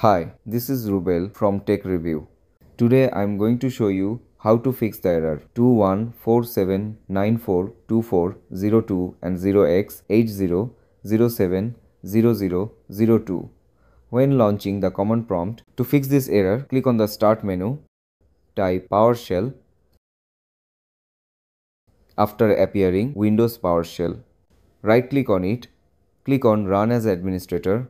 Hi, this is Rubel from Tech Review. Today I am going to show you how to fix the error 2147942402 and 0x80070002 when launching the command prompt. To fix this error, click on the Start menu, type PowerShell. After appearing Windows PowerShell, right click on it, click on Run as Administrator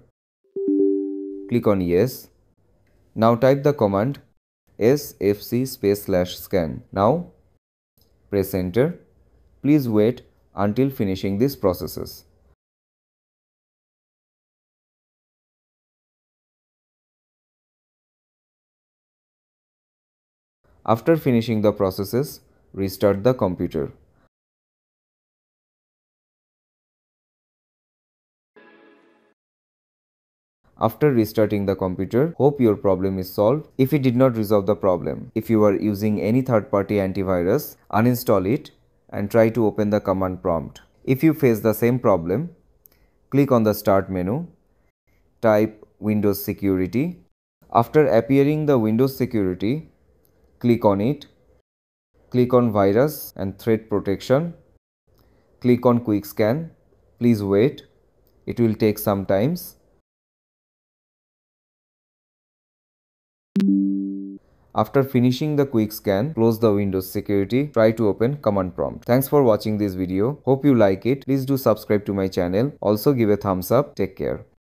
Click on yes. Now type the command sfc space slash scan. Now press enter. Please wait until finishing these processes. After finishing the processes, restart the computer. After restarting the computer, hope your problem is solved. If it did not resolve the problem, if you are using any third-party antivirus, uninstall it and try to open the command prompt. If you face the same problem, click on the Start menu, type Windows Security. After appearing the Windows Security, click on it, click on Virus and Threat Protection, click on Quick Scan. Please wait, it will take some times. After finishing the quick scan, close the Windows security, try to open command prompt. Thanks for watching this video. Hope you like it. Please do subscribe to my channel. Also give a thumbs up. Take care.